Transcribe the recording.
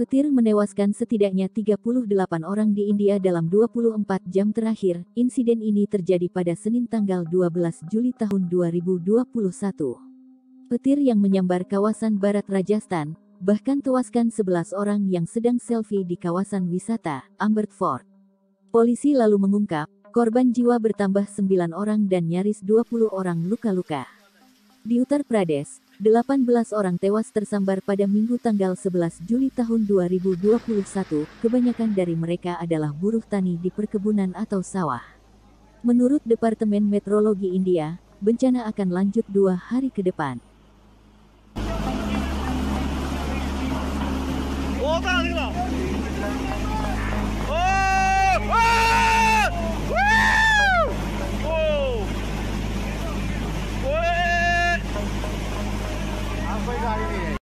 Petir menewaskan setidaknya 38 orang di India dalam 24 jam terakhir. Insiden ini terjadi pada Senin tanggal 12 Juli tahun 2021. Petir yang menyambar kawasan barat Rajasthan, bahkan tewaskan 11 orang yang sedang selfie di kawasan wisata, Ambert Fort. Polisi lalu mengungkap, korban jiwa bertambah 9 orang dan nyaris 20 orang luka-luka. Di Uttar Pradesh, 18 orang tewas tersambar pada minggu tanggal 11 Juli tahun 2021, kebanyakan dari mereka adalah buruh tani di perkebunan atau sawah. Menurut Departemen Meteorologi India, bencana akan lanjut dua hari ke depan. Với.